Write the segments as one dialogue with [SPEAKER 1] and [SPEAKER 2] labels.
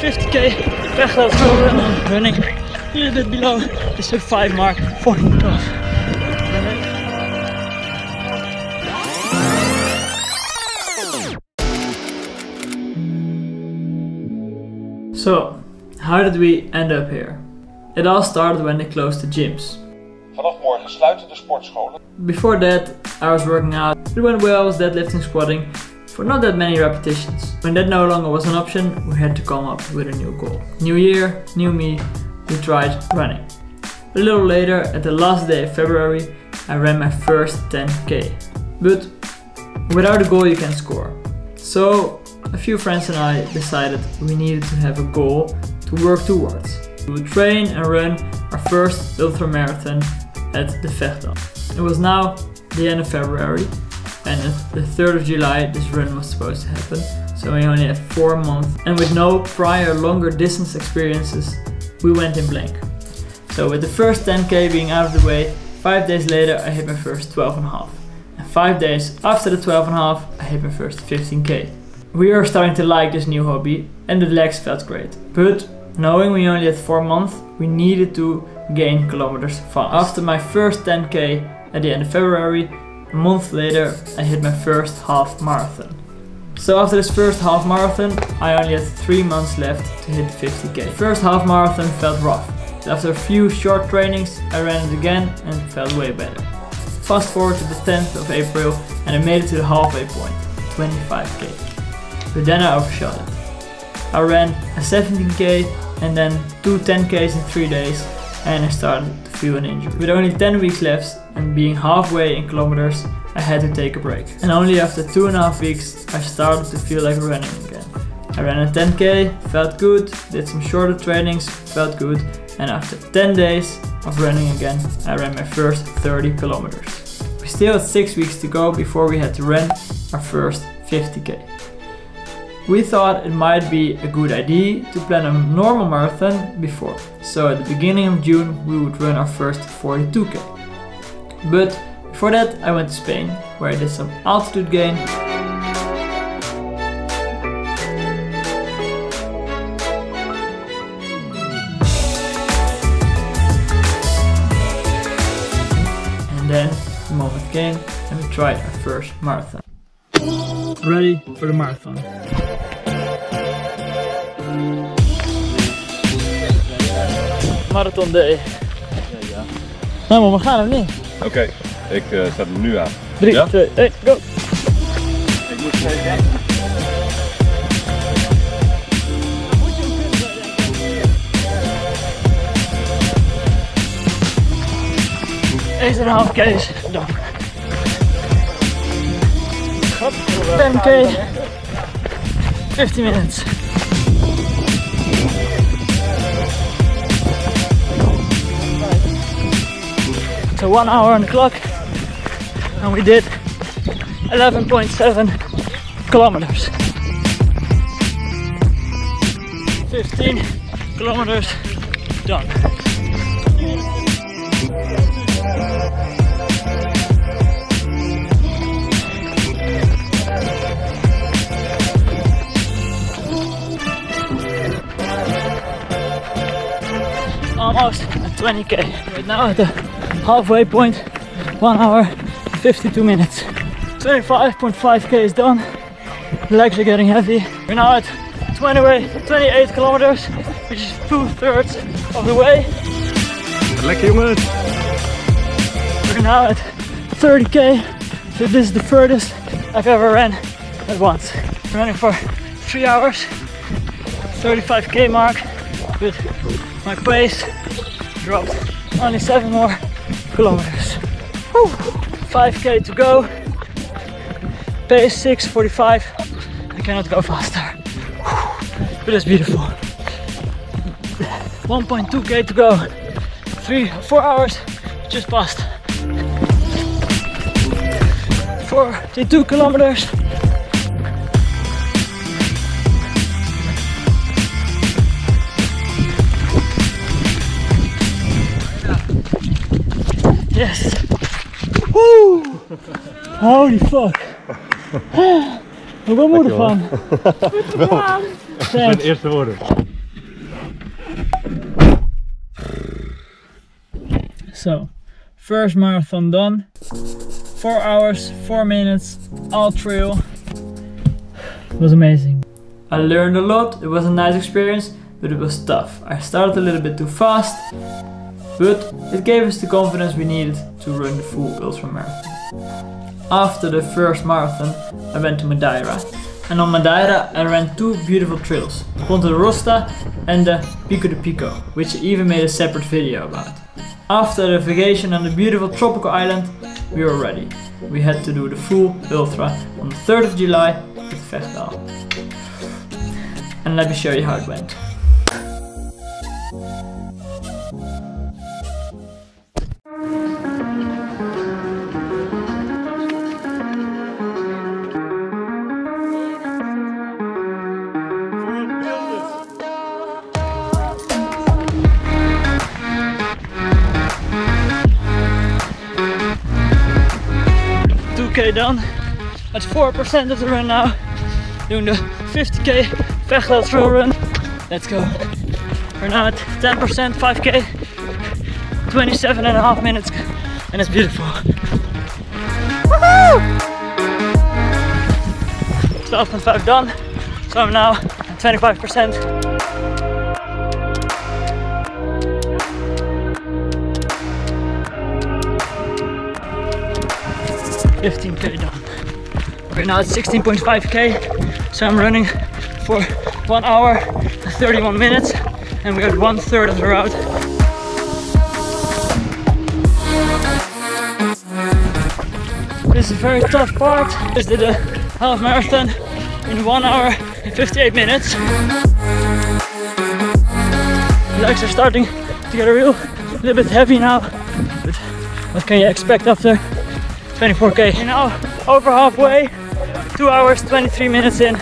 [SPEAKER 1] Fifty k. Vechtloop for running. A little bit below the sub 5 mark, 14 12. So, how did we end up here? It all started when they closed the gyms.
[SPEAKER 2] Vanaf morgen sluiten de sportscholen.
[SPEAKER 1] Before that, I was working out. It went well, I was deadlifting, squatting for not that many repetitions. When that no longer was an option, we had to come up with a new goal. New year, new me, we tried running. A little later, at the last day of February, I ran my first 10k. But without a goal, you can score. So, a few friends and I decided we needed to have a goal to work towards. We would train and run our first ultra marathon at the Vechtdal. It was now the end of February, and the 3rd of July this run was supposed to happen. So we only had four months, and with no prior longer distance experiences, we went in blank. So with the first 10k being out of the way, five days later I hit my first 12 and a half. And five days after the 12 and a half, I hit my first 15k. We were starting to like this new hobby, and the legs felt great. But knowing we only had four months, we needed to gain kilometers fast. After my first 10k at the end of February, a month later I hit my first half marathon. So after this first half marathon, I only had 3 months left to hit 50k. First half marathon felt rough. but After a few short trainings, I ran it again and felt way better. Fast forward to the 10th of April and I made it to the halfway point, 25k. But then I overshot it. I ran a 17k and then two 10ks in 3 days and I started to feel an injury. With only 10 weeks left and being halfway in kilometers, I had to take a break. And only after two and a half weeks, I started to feel like running again. I ran a 10k, felt good, did some shorter trainings, felt good, and after 10 days of running again, I ran my first 30 kilometers. We still had 6 weeks to go before we had to run our first 50k. We thought it might be a good idea to plan a normal marathon before, so at the beginning of June we would run our first 42k. But before that I went to Spain, where I did some altitude gain. And then the moment came and we tried our first marathon. Ready for the marathon. Marathon day. Nou, maar we gaan hem niet.
[SPEAKER 2] Oké, ik eh, zet hem nu aan.
[SPEAKER 1] 3,
[SPEAKER 2] Ja?
[SPEAKER 1] 2, 1, go!
[SPEAKER 2] Ik moet
[SPEAKER 1] and a half K's done. 10k, 50 minutes. So one hour on the clock, and we did 11.7 kilometers. 15 kilometers done. 20k. Right now at the halfway point, 1 hour 52 minutes. 25.5k is done. Legs are getting heavy. We're now at 20 way, 28 kilometers, which is two thirds of the way.
[SPEAKER 2] Lekker jongen.
[SPEAKER 1] We're now at 30k, so this is the furthest I've ever ran at once. I'm running for three hours, 35k mark, but my pace dropped only seven more kilometers. Whew. 5k to go, pace 6:45. I cannot go faster, Whew. but it's beautiful. 1.2k to go, three, four hours just passed. 42 kilometers. Yes! Woo! Holy fuck! Wat moet ervan?
[SPEAKER 2] Mijn eerste woorden.
[SPEAKER 1] So, first marathon done. Four hours, four minutes, all trail. It was amazing. I learned a lot. It was a nice experience, but it was tough. I started a little bit too fast, but it gave us the confidence we needed to run the full ultra marathon. After the first marathon, I went to Madeira. And on Madeira, I ran two beautiful trails, Ponta de Rosta and the Pico to Pico, which I even made a separate video about. After the vacation on the beautiful tropical island, we were ready. We had to do the full ultra on the 3rd of July at Vechtdal. And let me show you how it went. K done. That's 4% of the run now. Doing the 50k Vechtdal trail run. Let's go. We're now at 10%, 5k, 27 and a half minutes, and it's beautiful. Woohoo! 12.5 done, so I'm now at 25%. Fifteen k done. We're now it's 16.5k, so I'm running for one hour, 31 minutes, and we're at one third of the route. This is a very tough part. Just did a half marathon in one hour and 58 minutes. Legs are starting to get a real little bit heavy now, but what can you expect after 24k? We're now over halfway, two hours, 23 minutes in.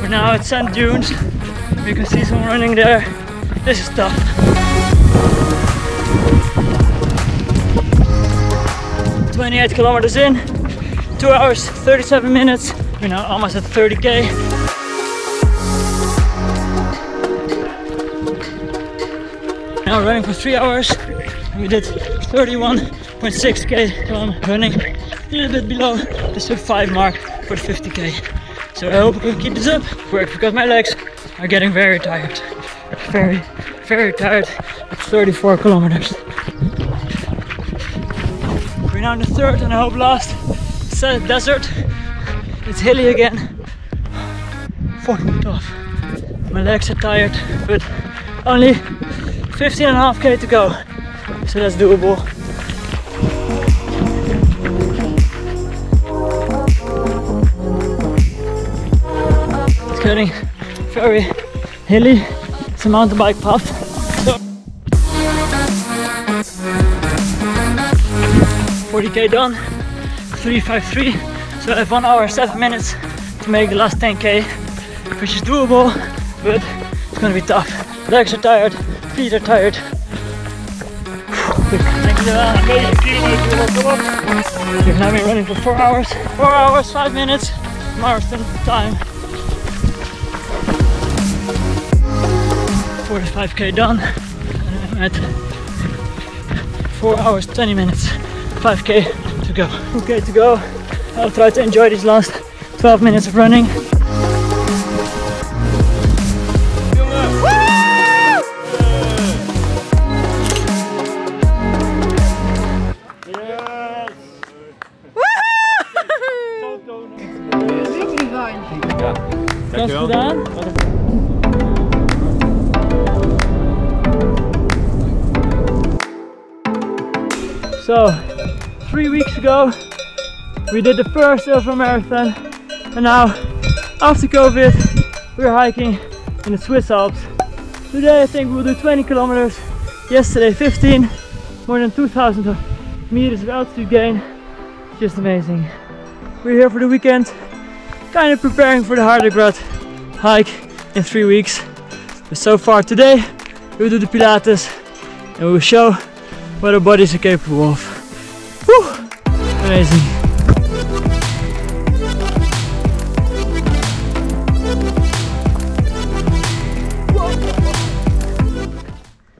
[SPEAKER 1] We're now at Sand Dunes. You can see some running there. This is tough. Twenty-eight kilometers in, two hours, 37 minutes. We're now almost at 30k. Now running for three hours. We did 31.6k. So I'm running a little bit below the sub 5 mark for the 50k. So I hope I can keep this up. Work because my legs are getting very tired. Very, very tired at 34 kilometers. We're now in the third and I hope last se- desert. It's hilly again. Fucking tough. My legs are tired, but only 15 and a half k to go. So that's doable. It's getting very hilly. It's a mountain bike path. So 40k done, 353. So I have one hour, seven minutes to make the last 10k, which is doable, but it's gonna be tough. Legs are tired, feet are tired. You've now been running for four hours, four hours, five minutes, marathon time. 45k done, and I'm at four hours, 20 minutes, 5k to go. Okay to go. I'll try to enjoy these last 12 minutes of running. So, three weeks ago, we did the first ultra marathon, and now, after COVID, we're hiking in the Swiss Alps. Today, I think we'll do 20 kilometers. Yesterday, 15, more than 2,000 meters of altitude gain. Just amazing. We're here for the weekend. kind of preparing for the harder Hardergrat hike in three weeks. But so far today, we'll do the Pilates and we'll show what our bodies are capable of. Whew, amazing.